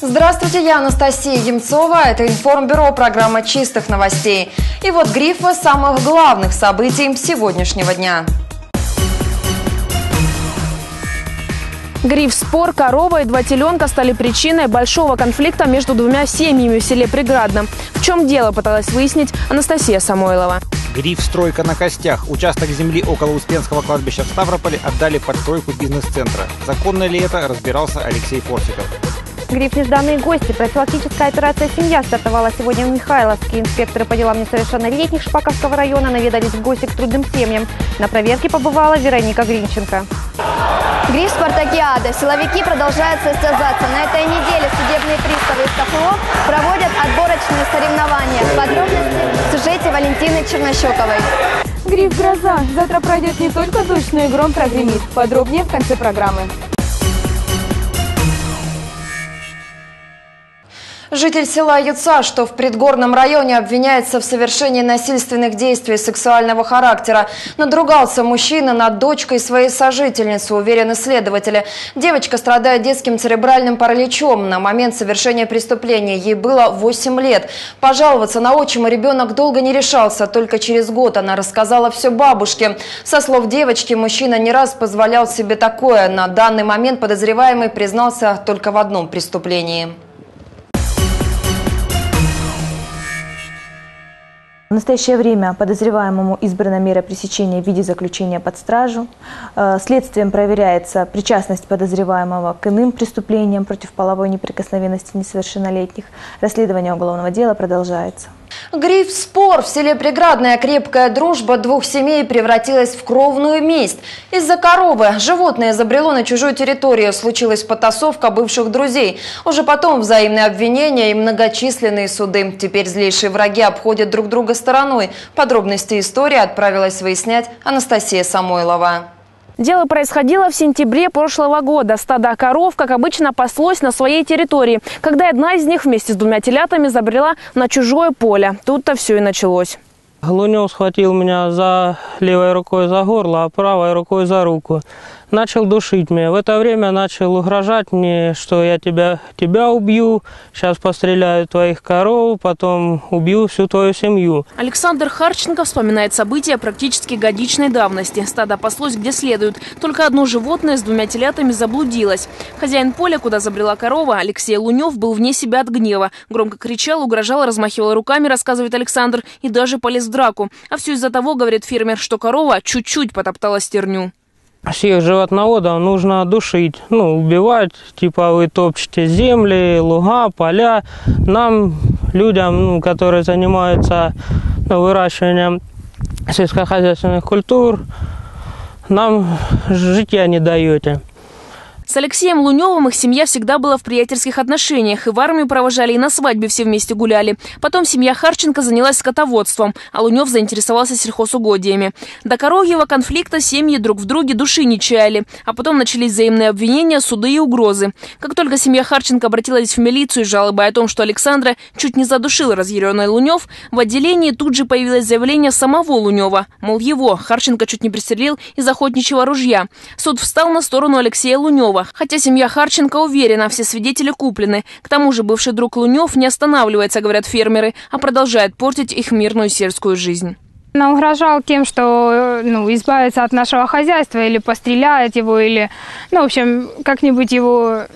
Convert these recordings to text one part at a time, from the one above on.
Здравствуйте, я Анастасия Емцова. Это информбюро, программа чистых новостей. И вот грифы самых главных событий сегодняшнего дня. Гриф «Спор», корова и два теленка стали причиной большого конфликта между двумя семьями в селе Преградном. В чем дело, пыталась выяснить Анастасия Самойлова. Гриф «Стройка на костях». Участок земли около Успенского кладбища в Ставрополе отдали под стройку бизнес-центра. Законно ли это, разбирался Алексей Форсиков. Гриф «Нежданные гости». Профилактическая операция «Семья» стартовала сегодня в Михайловске. Инспекторы по делам несовершеннолетних Шпаковского района наведались в гости к трудным семьям. На проверке побывала Вероника Гринченко. Гриф «Спартакиада». Силовики продолжают состязаться. На этой неделе судебные приставы из КФО проводят отборочные соревнования. Подробности в сюжете Валентины Чернощековой. Гриф «Гроза». Завтра пройдет не только дождь, но и гром прогремит. Подробнее в конце программы. Житель села Юца, что в предгорном районе обвиняется в совершении насильственных действий сексуального характера. Надругался мужчина над дочкой своей сожительницы, уверены следователи. Девочка страдает детским церебральным параличом. На момент совершения преступления ей было 8 лет. Пожаловаться на отчима ребенок долго не решался. Только через год она рассказала все бабушке. Со слов девочки, мужчина не раз позволял себе такое. На данный момент подозреваемый признался только в одном преступлении. В настоящее время подозреваемому избрана мера пресечения в виде заключения под стражу. Э, следствием проверяется причастность подозреваемого к иным преступлениям против половой неприкосновенности несовершеннолетних. Расследование уголовного дела продолжается. Гриф «Спор» в селе Преградная крепкая дружба двух семей превратилась в кровную месть. Из-за коровы животное забрело на чужую территорию, случилась потасовка бывших друзей. Уже потом взаимные обвинения и многочисленные суды. Теперь злейшие враги обходят друг друга стороной. Подробности истории отправилась выяснять Анастасия Самойлова. Дело происходило в сентябре прошлого года. Стадо коров, как обычно, паслось на своей территории, когда одна из них вместе с двумя телятами забрела на чужое поле. Тут-то все и началось. Глунев схватил меня за левой рукой за горло, а правой рукой за руку начал душить меня. В это время начал угрожать мне, что я тебя, тебя убью, сейчас постреляю твоих коров, потом убью всю твою семью. Александр Харченко вспоминает события практически годичной давности. Стадо паслось где следует. Только одно животное с двумя телятами заблудилось. Хозяин поля, куда забрела корова, Алексей Лунев, был вне себя от гнева. Громко кричал, угрожал, размахивал руками, рассказывает Александр, и даже полез в драку. А все из-за того, говорит фермер, что корова чуть-чуть потоптала стерню всех животноводов нужно душить, ну, убивать, типа вы топчете земли, луга, поля. Нам, людям, ну, которые занимаются ну, выращиванием сельскохозяйственных культур, нам житья не даете. С Алексеем Луневым их семья всегда была в приятельских отношениях. И в армию провожали, и на свадьбе все вместе гуляли. Потом семья Харченко занялась скотоводством, а Лунев заинтересовался сельхозугодиями. До коровьего конфликта семьи друг в друге души не чаяли. А потом начались взаимные обвинения, суды и угрозы. Как только семья Харченко обратилась в милицию с жалобой о том, что Александра чуть не задушил разъяренный Лунев, в отделении тут же появилось заявление самого Лунева. Мол, его Харченко чуть не пристрелил из охотничьего ружья. Суд встал на сторону Алексея Лунева. Лунева. Хотя семья Харченко уверена, все свидетели куплены. К тому же бывший друг Лунев не останавливается, говорят фермеры, а продолжает портить их мирную сельскую жизнь. Нам угрожал тем, что ну, избавится от нашего хозяйства или постреляет его, или, ну, в общем, как-нибудь его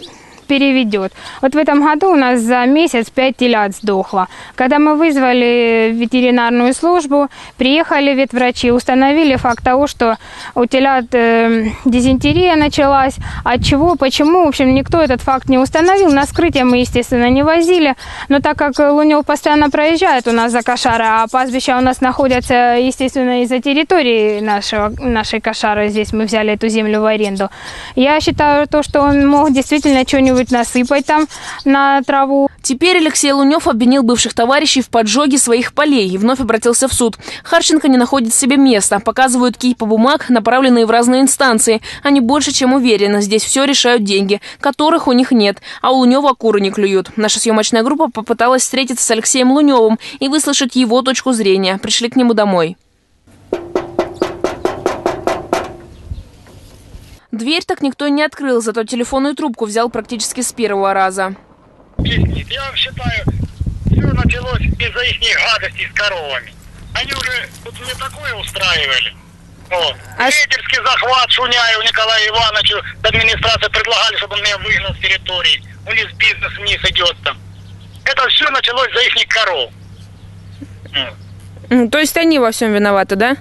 переведет. Вот в этом году у нас за месяц 5 телят сдохло. Когда мы вызвали ветеринарную службу, приехали ветврачи, установили факт того, что у телят э, дизентерия началась. От чего, почему, в общем, никто этот факт не установил. На скрытие мы, естественно, не возили. Но так как Лунев постоянно проезжает у нас за кошара, а пастбища у нас находятся, естественно, из-за территории нашего, нашей кошары, здесь мы взяли эту землю в аренду, я считаю то, что он мог действительно что-нибудь что-нибудь насыпать там на траву. Теперь Алексей Лунев обвинил бывших товарищей в поджоге своих полей и вновь обратился в суд. Харченко не находит себе места. Показывают кипы бумаг, направленные в разные инстанции. Они больше чем уверены, здесь все решают деньги, которых у них нет, а у Лунева куры не клюют. Наша съемочная группа попыталась встретиться с Алексеем Луневым и выслушать его точку зрения. Пришли к нему домой. Дверь так никто и не открыл, зато телефонную трубку взял практически с первого раза. Я считаю, все началось из-за их гадостей с коровами. Они уже тут мне такое устраивали. Вот. А Рейдерский захват Шуняю Николаю Ивановичу администрация предлагали, чтобы он меня выгнал с территории. У них бизнес вниз идет там. Это все началось за их коров. М, То есть они во всем виноваты, да?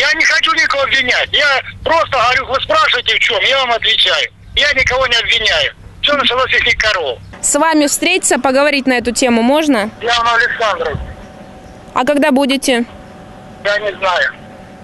Я не хочу никого обвинять. Я просто говорю, вы спрашиваете в чем, я вам отвечаю. Я никого не обвиняю. Все началось их коров. С вами встретиться, поговорить на эту тему можно? Я на Александров. А когда будете? Я не знаю.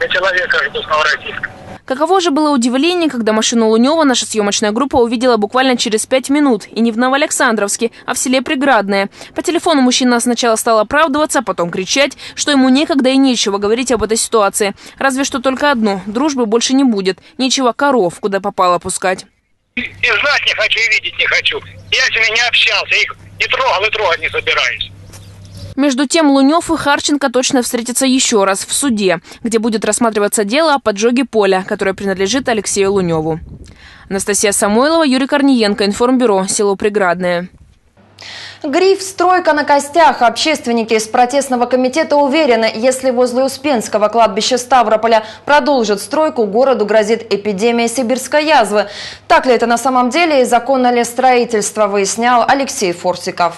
Я человека жду с Новороссийска. Каково же было удивление, когда машину Лунева наша съемочная группа увидела буквально через пять минут. И не в Новоалександровске, а в селе Преградное. По телефону мужчина сначала стал оправдываться, потом кричать, что ему некогда и нечего говорить об этой ситуации. Разве что только одно – дружбы больше не будет. Нечего коров, куда попало пускать. И знать не хочу, и видеть не хочу. Я с ними не общался, их не трогал и трогать не собираюсь. Между тем Лунев и Харченко точно встретятся еще раз в суде, где будет рассматриваться дело о поджоге поля, которое принадлежит Алексею Луневу. Анастасия Самойлова, Юрий Корниенко, Информбюро, село Преградное. Гриф «Стройка на костях». Общественники из протестного комитета уверены, если возле Успенского кладбища Ставрополя продолжат стройку, городу грозит эпидемия сибирской язвы. Так ли это на самом деле и законно ли строительство, выяснял Алексей Форсиков.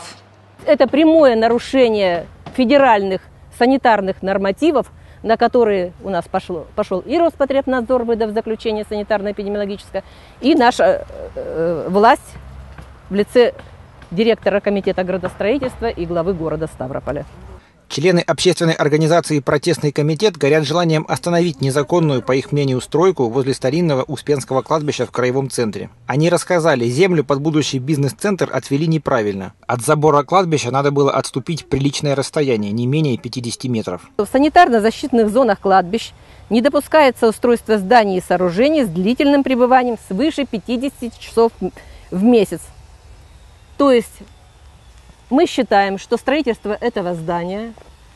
Это прямое нарушение федеральных санитарных нормативов, на которые у нас пошел, пошел и Роспотребнадзор, выдав заключение санитарно-эпидемиологическое, и наша э, власть в лице директора комитета градостроительства и главы города Ставрополя. Члены общественной организации «Протестный комитет» горят желанием остановить незаконную, по их мнению, стройку возле старинного Успенского кладбища в краевом центре. Они рассказали, землю под будущий бизнес-центр отвели неправильно. От забора кладбища надо было отступить приличное расстояние, не менее 50 метров. В санитарно-защитных зонах кладбищ не допускается устройство зданий и сооружений с длительным пребыванием свыше 50 часов в месяц. То есть мы считаем, что строительство этого здания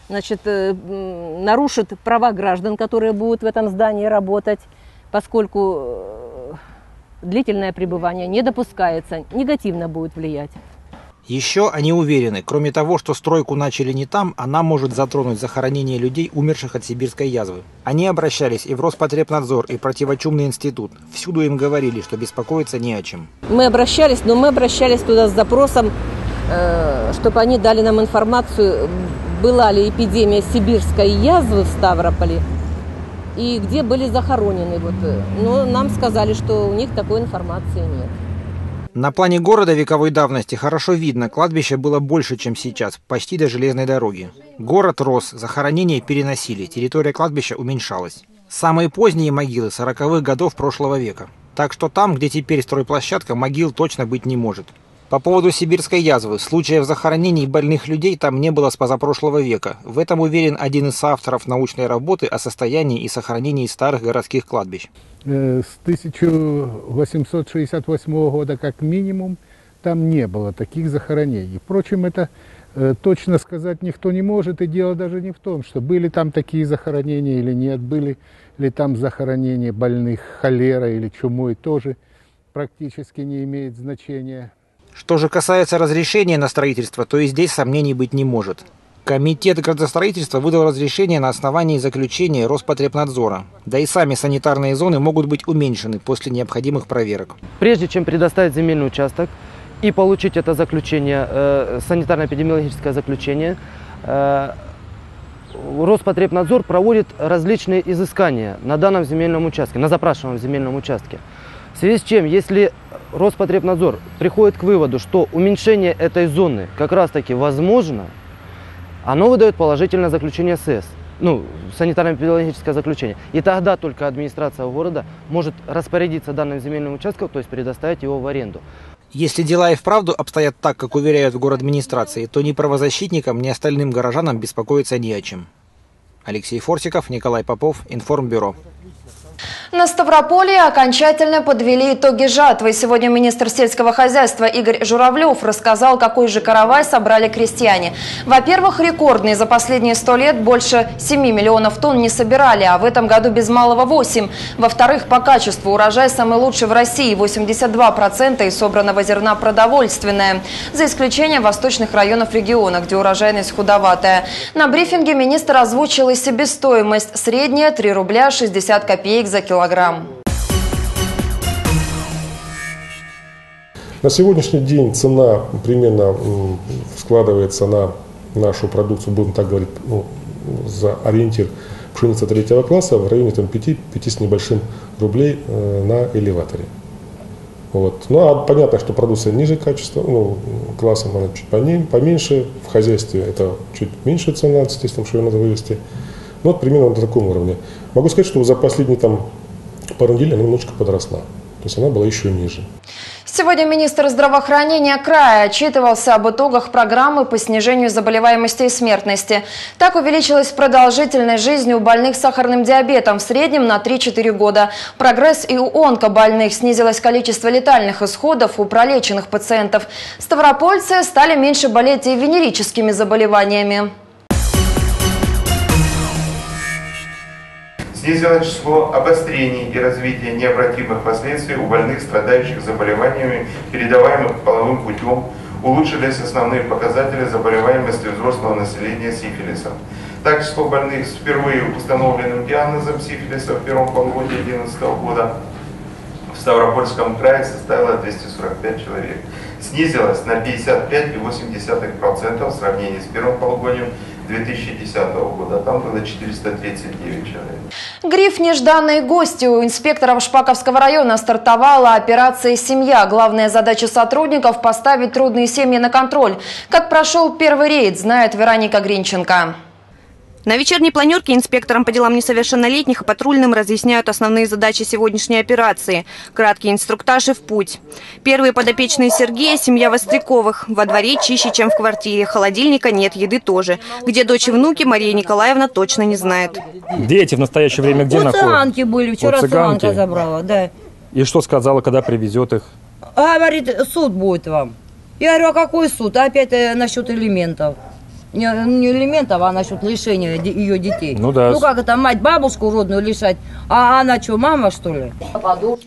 значит, э, нарушит права граждан, которые будут в этом здании работать, поскольку э, длительное пребывание не допускается, негативно будет влиять. Еще они уверены, кроме того, что стройку начали не там, она может затронуть захоронение людей, умерших от сибирской язвы. Они обращались и в Роспотребнадзор, и в противочумный институт. Всюду им говорили, что беспокоиться не о чем. Мы обращались, но мы обращались туда с запросом, чтобы они дали нам информацию, была ли эпидемия сибирской язвы в Ставрополе и где были захоронены. Вот. э, Но нам сказали, что у них такой информации нет. На плане города вековой давности хорошо видно, кладбище было больше, чем сейчас, почти до железной дороги. Город рос, захоронения переносили, территория кладбища уменьшалась. Самые поздние могилы 40-х годов прошлого века. Так что там, где теперь стройплощадка, могил точно быть не может. По поводу сибирской язвы, случаев захоронений больных людей там не было с позапрошлого века. В этом уверен один из авторов научной работы о состоянии и сохранении старых городских кладбищ. Э, С 1868 года как минимум там не было таких захоронений. Впрочем, это э, точно сказать никто не может, и дело даже не в том, что были там такие захоронения или нет, были ли там захоронения больных холерой или чумой, тоже практически не имеет значения. Что же касается разрешения на строительство, то и здесь сомнений быть не может. Комитет градостроительства выдал разрешение на основании заключения Роспотребнадзора. Да и сами санитарные зоны могут быть уменьшены после необходимых проверок. Прежде чем предоставить земельный участок и получить это заключение, э, санитарно-эпидемиологическое заключение, э, Роспотребнадзор проводит различные изыскания на данном земельном участке, на запрашиваемом земельном участке. В связи с чем, если Роспотребнадзор приходит к выводу, что уменьшение этой зоны как раз таки возможно, оно выдает положительное заключение СС, ну, санитарно-эпидемиологическое заключение. И тогда только администрация города может распорядиться данным земельным участком, то есть предоставить его в аренду. Если дела и вправду обстоят так, как уверяют в город администрации, то ни правозащитникам, ни остальным горожанам беспокоиться не о чем. Алексей Форсиков, Николай Попов, Информбюро. На Ставрополье окончательно подвели итоги жатвы. Сегодня министр сельского хозяйства Игорь Журавлев рассказал, какой же каравай собрали крестьяне. Во-первых, рекордный. За последние сто лет больше 7 миллионов тонн не собирали, а в этом году без малого 8. Во-вторых, по качеству урожай самый лучший в России. 82% из собранного зерна продовольственное. За исключением восточных районов региона, где урожайность худоватая. На брифинге министр озвучил и себестоимость. Средняя 3 рубля 60 копеек за килограмм. На сегодняшний день цена примерно складывается на нашу продукцию, будем так говорить, ну, за ориентир пшеница третьего класса в районе там, 5, 5 с небольшим рублей э, на элеваторе. Вот. Ну а понятно, что продукция ниже качества, ну, классом она чуть поменьше, в хозяйстве это чуть меньше цена, естественно, что ее надо вывести. Ну вот примерно на таком уровне. Могу сказать, что за последние там пару недель она немножко подросла. То есть она была еще ниже. Сегодня министр здравоохранения края отчитывался об итогах программы по снижению заболеваемости и смертности. Так увеличилась продолжительность жизни у больных сахарным диабетом в среднем на 3-4 года. Прогресс и у онкобольных снизилось количество летальных исходов у пролеченных пациентов. Ставропольцы стали меньше болеть и венерическими заболеваниями. Снизилось число обострений и развития необратимых последствий у больных, страдающих заболеваниями, передаваемых половым путем, улучшились основные показатели заболеваемости взрослого населения сифилисом. Так, число больных с впервые установленным диагнозом сифилиса в первом полугодии 2011 года в Ставропольском крае составило 245 человек. Снизилось на 55,8% в сравнении с первым полугодием 2010 года. Там было 439 человек. Гриф «Нежданные гости» у инспекторов Шпаковского района стартовала операция «Семья». Главная задача сотрудников – поставить трудные семьи на контроль. Как прошел первый рейд, знает Вероника Гринченко. На вечерней планерке инспекторам по делам несовершеннолетних и патрульным разъясняют основные задачи сегодняшней операции. Краткий инструктаж и в путь. Первые подопечные Сергея – семья Востряковых. Во дворе чище, чем в квартире. Холодильника нет, еды тоже. Где дочь и внуки, Мария Николаевна точно не знает. Дети в настоящее время где находятся? Цыганки были, вчера Вот цыганки. цыганка забрала, да. И что сказала, когда привезет их? А, говорит, суд будет вам. Я говорю, а какой суд? Опять э, насчет элементов. Не, не элементов, а насчет лишения де- ее детей. Ну да. Ну как это, мать бабушку родную лишать, а она что, мама что ли?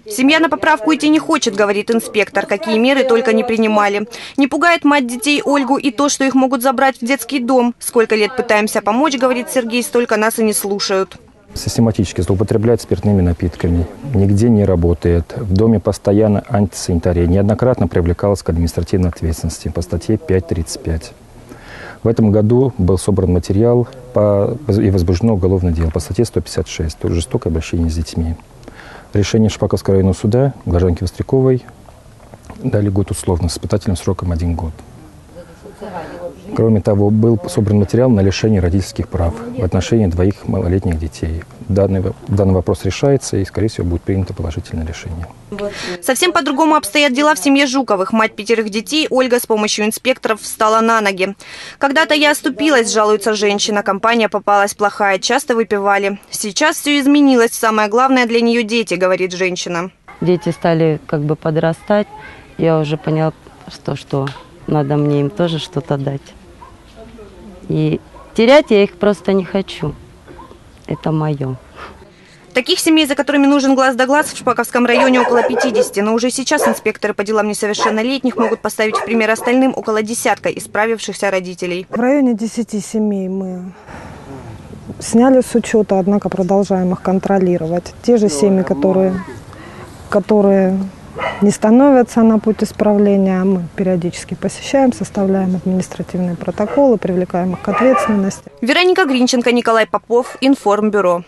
Семья на поправку идти не хочет, говорит инспектор. Какие меры только не принимали. Не пугает мать детей Ольгу и то, что их могут забрать в детский дом. Сколько лет пытаемся помочь, говорит Сергей, столько нас и не слушают. Систематически злоупотребляет спиртными напитками. Нигде не работает. В доме постоянно антисанитария. Неоднократно привлекалась к административной ответственности по статье 5.35. В этом году был собран материал по, и возбуждено уголовное дело по статье 156 то жестокое обращение с детьми. Решение Шпаковского районного суда гражданке Востряковой дали год условно с испытательным сроком один год. Кроме того, был собран материал на лишение родительских прав в отношении двоих малолетних детей. Данный, данный вопрос решается и, скорее всего, будет принято положительное решение. Совсем по-другому обстоят дела в семье Жуковых. Мать пятерых детей Ольга с помощью инспекторов встала на ноги. «Когда-то я оступилась», жалуется женщина. Компания попалась плохая, часто выпивали. Сейчас все изменилось. Самое главное для нее дети, говорит женщина. Дети стали как бы подрастать. Я уже поняла, что, что надо мне им тоже что-то дать. И терять я их просто не хочу. Это мое. Таких семей, за которыми нужен глаз да глаз, в Шпаковском районе около 50. Но уже сейчас инспекторы по делам несовершеннолетних могут поставить в пример остальным около десятка исправившихся родителей. В районе 10 семей мы сняли с учета, однако продолжаем их контролировать. Те же семьи, которые, которые не становятся на путь исправления, мы периодически посещаем, составляем административные протоколы, привлекаем их к ответственности. Вероника Гринченко, Николай Попов, Информбюро.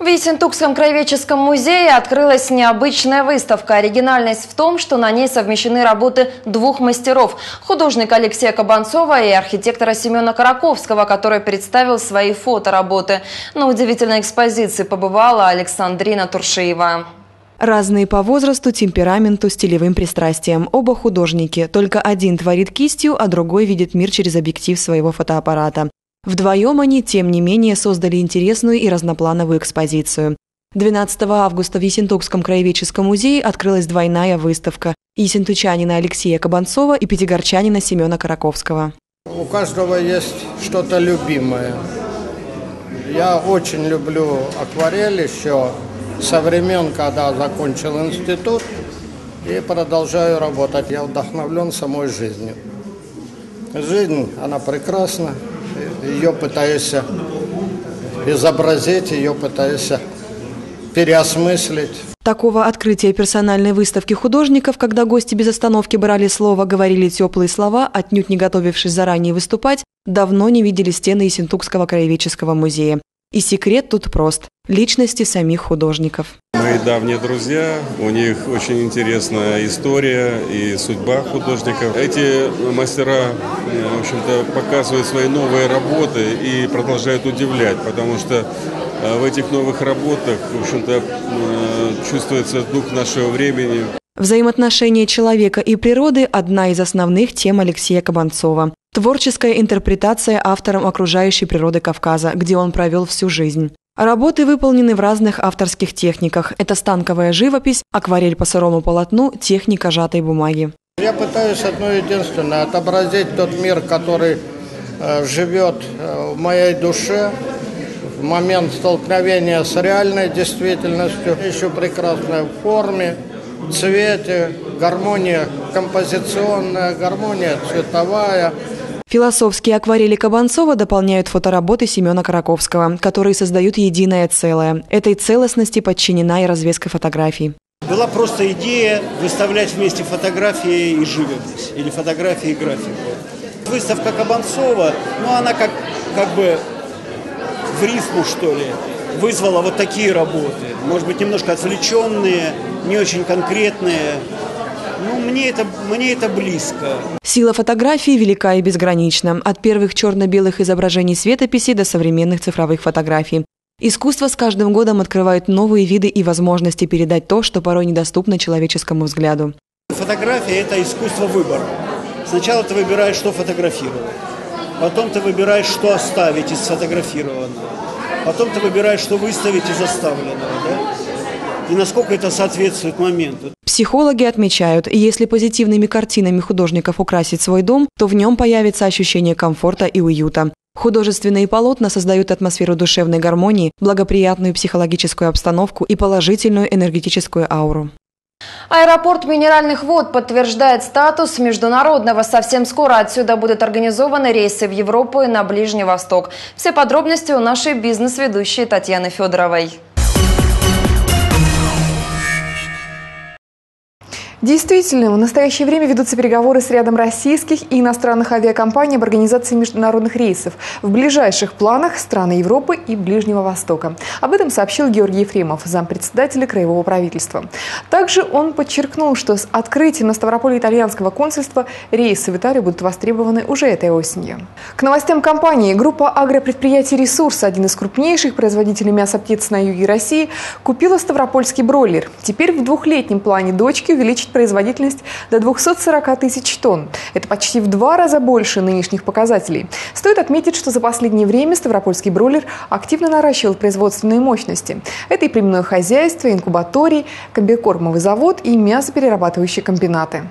В Ессентукском краеведческом музее открылась необычная выставка. Оригинальность в том, что на ней совмещены работы двух мастеров – художника Алексея Кабанцова и архитектора Семена Караковского, который представил свои фотоработы. На удивительной экспозиции побывала Александрина Туршиева. Разные по возрасту, темпераменту, стилевым пристрастиям. Оба художники. Только один творит кистью, а другой видит мир через объектив своего фотоаппарата. Вдвоем они, тем не менее, создали интересную и разноплановую экспозицию. 12 августа в Ессентукском краеведческом музее открылась двойная выставка ессентучанина Алексея Кабанцова и пятигорчанина Семена Караковского. У каждого есть что-то любимое. Я очень люблю акварель еще со времен, когда закончил институт и продолжаю работать. Я вдохновлен самой жизнью. Жизнь, она прекрасна. Ее пытаюсь изобразить, ее пытаюсь переосмыслить. Такого открытия персональной выставки художников, когда гости без остановки брали слово, говорили теплые слова, отнюдь не готовившись заранее выступать, давно не видели стены Ессентукского краеведческого музея. И секрет тут прост – личности самих художников. Мои давние друзья, у них очень интересная история и судьба художников. Эти мастера, в общем-то, показывают свои новые работы и продолжают удивлять, потому что э, в этих новых работах, в общем-то, э, чувствуется дух нашего времени. Взаимоотношения человека и природы – одна из основных тем Алексея Кабанцова. Творческая интерпретация автором окружающей природы Кавказа, где он провел всю жизнь. Работы выполнены в разных авторских техниках. Это станковая живопись, акварель по сырому полотну, техника сжатой бумаги. Я пытаюсь одно единственное – отобразить тот мир, который э, живет э, в моей душе, в момент столкновения с реальной действительностью, еще прекрасная в форме, цвете, гармония композиционная, гармония цветовая – Философские акварели Кабанцова дополняют фотоработы Семена Караковского, которые создают единое целое. Этой целостности подчинена и развеска фотографий. Была просто идея выставлять вместе фотографии и живопись, или фотографии и графику. Выставка Кабанцова, ну она как, как бы в рифму, что ли, вызвала вот такие работы. Может быть, немножко отвлеченные, не очень конкретные, мне это, мне это близко. Сила фотографии велика и безгранична. От первых черно-белых изображений светописи до современных цифровых фотографий. Искусство с каждым годом открывает новые виды и возможности передать то, что порой недоступно человеческому взгляду. Фотография – это искусство выбора. Сначала ты выбираешь, что фотографировать. Потом ты выбираешь, что оставить из сфотографированного. Потом ты выбираешь, что выставить из оставленного. Да? И насколько это соответствует моменту. Психологи отмечают, если позитивными картинами художников украсить свой дом, то в нем появится ощущение комфорта и уюта. Художественные полотна создают атмосферу душевной гармонии, благоприятную психологическую обстановку и положительную энергетическую ауру. Аэропорт минеральных вод подтверждает статус международного. Совсем скоро отсюда будут организованы рейсы в Европу и на Ближний Восток. Все подробности у нашей бизнес-ведущей Татьяны Федоровой. Действительно, в настоящее время ведутся переговоры с рядом российских и иностранных авиакомпаний об организации международных рейсов. В ближайших планах страны Европы и Ближнего Востока. Об этом сообщил Георгий Ефремов, зампредседателя Краевого правительства. Также он подчеркнул, что с открытием на Ставрополе итальянского консульства рейсы в Италию будут востребованы уже этой осенью. К новостям компании. Группа агропредприятий «Ресурс», один из крупнейших производителей мяса птиц на юге России, купила ставропольский бройлер. Теперь в двухлетнем плане дочки увеличить производительность до 240 тысяч тонн. Это почти в два раза больше нынешних показателей. Стоит отметить, что за последнее время Ставропольский бройлер активно наращивал производственные мощности. Это и племенное хозяйство, инкубаторий, комбикормовый завод и мясоперерабатывающие комбинаты.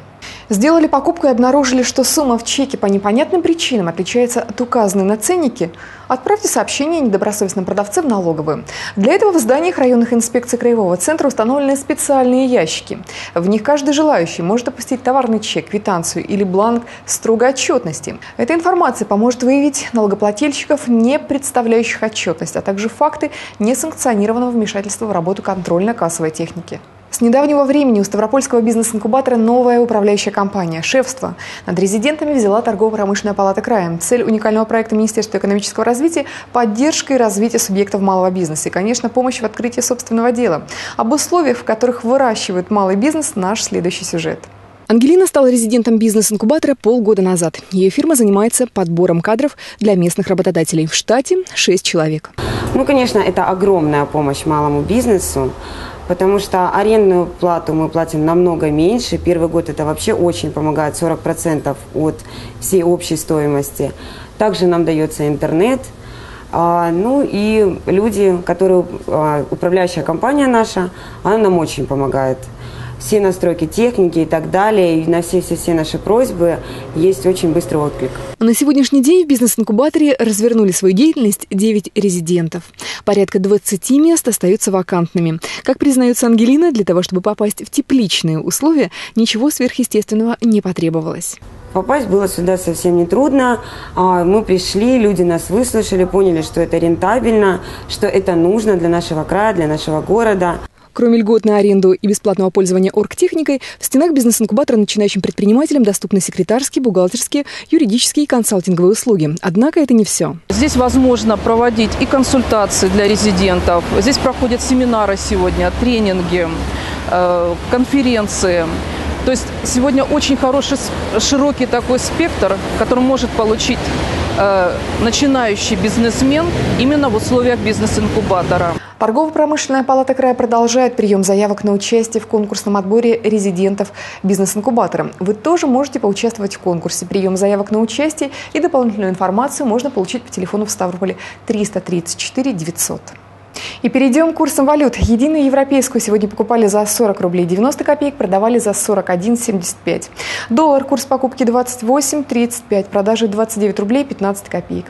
Сделали покупку и обнаружили, что сумма в чеке по непонятным причинам отличается от указанной на ценнике. Отправьте сообщение о недобросовестном продавце в налоговую. Для этого в зданиях районных инспекций Краевого центра установлены специальные ящики. В них каждый желающий может опустить товарный чек, квитанцию или бланк строгой отчетности. Эта информация поможет выявить налогоплательщиков, не представляющих отчетность, а также факты несанкционированного вмешательства в работу контрольно-кассовой техники. С недавнего времени у Ставропольского бизнес-инкубатора новая управляющая компания «Шефство». Над резидентами взяла торгово-промышленная палата края. Цель уникального проекта Министерства экономического развития – поддержка и развитие субъектов малого бизнеса. И, конечно, помощь в открытии собственного дела. Об условиях, в которых выращивают малый бизнес – наш следующий сюжет. Ангелина стала резидентом бизнес-инкубатора полгода назад. Ее фирма занимается подбором кадров для местных работодателей. В штате 6 человек. Ну, конечно, это огромная помощь малому бизнесу потому что арендную плату мы платим намного меньше. Первый год это вообще очень помогает, 40% от всей общей стоимости. Также нам дается интернет. А, ну и люди, которые, а, управляющая компания наша, она нам очень помогает все настройки техники и так далее, и на все-все-все наши просьбы есть очень быстрый отклик. На сегодняшний день в бизнес-инкубаторе развернули свою деятельность 9 резидентов. Порядка 20 мест остаются вакантными. Как признается Ангелина, для того, чтобы попасть в тепличные условия, ничего сверхъестественного не потребовалось. Попасть было сюда совсем не трудно. А, мы пришли, люди нас выслушали, поняли, что это рентабельно, что это нужно для нашего края, для нашего города. Кроме льгот на аренду и бесплатного пользования оргтехникой, в стенах бизнес-инкубатора начинающим предпринимателям доступны секретарские, бухгалтерские, юридические и консалтинговые услуги. Однако это не все. Здесь возможно проводить и консультации для резидентов. Здесь проходят семинары сегодня, тренинги, э, конференции. То есть сегодня очень хороший, широкий такой спектр, который может получить э, начинающий бизнесмен именно в условиях бизнес-инкубатора. Торгово-промышленная палата края продолжает прием заявок на участие в конкурсном отборе резидентов бизнес-инкубатора. Вы тоже можете поучаствовать в конкурсе. Прием заявок на участие и дополнительную информацию можно получить по телефону в Ставрополе 334 900. И перейдем к курсам валют. Единую европейскую сегодня покупали за 40 рублей 90 копеек, продавали за 41,75. Доллар, курс покупки 28,35, продажи 29 рублей 15 копеек.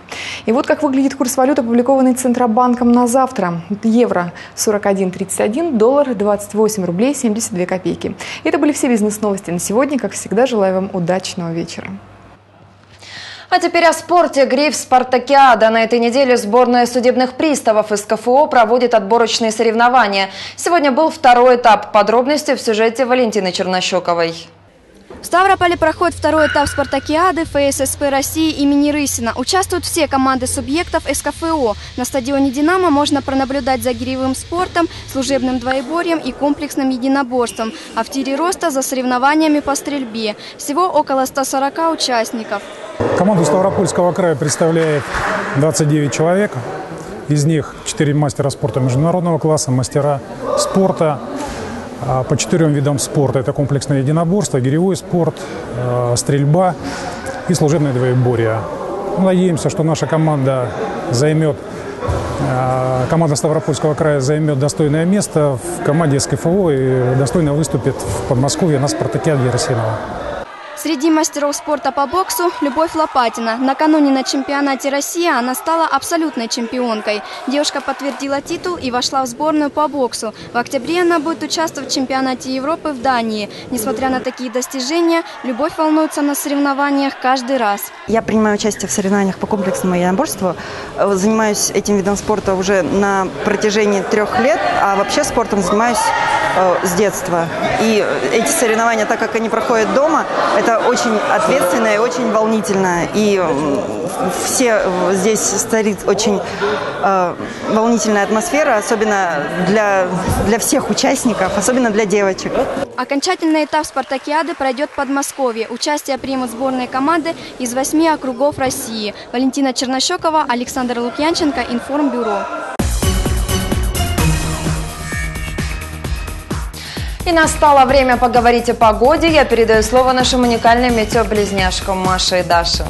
И вот как выглядит курс валют, опубликованный Центробанком на завтра. Евро 41,31, доллар 28 рублей 72 копейки. Это были все бизнес-новости на сегодня. Как всегда, желаю вам удачного вечера. А теперь о спорте. Гриф «Спартакиада». На этой неделе сборная судебных приставов из КФО проводит отборочные соревнования. Сегодня был второй этап. Подробности в сюжете Валентины Чернощековой. В Ставрополе проходит второй этап спартакиады ФССП России имени Рысина. Участвуют все команды субъектов СКФО. На стадионе «Динамо» можно пронаблюдать за гиревым спортом, служебным двоеборьем и комплексным единоборством, а в тире роста за соревнованиями по стрельбе. Всего около 140 участников. Команду Ставропольского края представляет 29 человек. Из них 4 мастера спорта международного класса, мастера спорта по четырем видам спорта. Это комплексное единоборство, гиревой спорт, а, стрельба и служебное двоеборье. Надеемся, что наша команда займет а, Команда Ставропольского края займет достойное место в команде СКФО и достойно выступит в Подмосковье на спартакиаде Яросинова. Среди мастеров спорта по боксу – Любовь Лопатина. Накануне на чемпионате России она стала абсолютной чемпионкой. Девушка подтвердила титул и вошла в сборную по боксу. В октябре она будет участвовать в чемпионате Европы в Дании. Несмотря на такие достижения, Любовь волнуется на соревнованиях каждый раз. Я принимаю участие в соревнованиях по комплексному единоборству. Занимаюсь этим видом спорта уже на протяжении трех лет, а вообще спортом занимаюсь э, с детства. И эти соревнования, так как они проходят дома, это очень ответственно и очень волнительно. И все здесь стоит очень э, волнительная атмосфера, особенно для, для всех участников, особенно для девочек. Окончательный этап спартакиады пройдет в Подмосковье. Участие примут сборные команды из восьми округов России. Валентина Чернощекова, Александр Лукьянченко, Информбюро. И настало время поговорить о погоде. Я передаю слово нашим уникальным метеоблизняшкам Маше и Даше.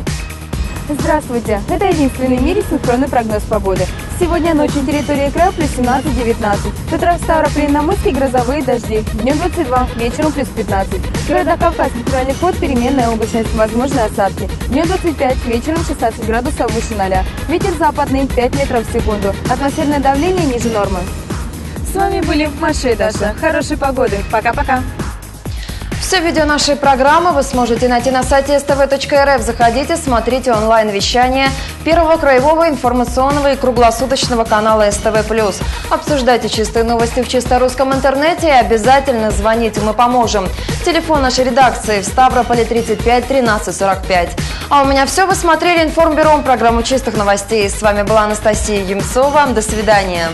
Здравствуйте! Это единственный в мире синхронный прогноз погоды. Сегодня ночью территория края плюс 17-19. С утра в Ставрополе на Мыске грозовые дожди. Днем 22, вечером плюс 15. Города Кавказ, центральный вход, переменная облачность, возможны осадки. Днем 25, вечером 16 градусов выше 0. Ветер западный 5 метров в секунду. Атмосферное давление ниже нормы. С вами были Маша и Даша. Хорошей погоды. Пока-пока. Все видео нашей программы вы сможете найти на сайте stv.rf. Заходите, смотрите онлайн-вещание Первого краевого информационного и круглосуточного канала СТВ+. Обсуждайте чистые новости в чисто русском интернете и обязательно звоните, мы поможем. Телефон нашей редакции в Ставрополе 35 13 45. А у меня все. Вы смотрели Информбюро, программу чистых новостей. С вами была Анастасия Емцова. До свидания.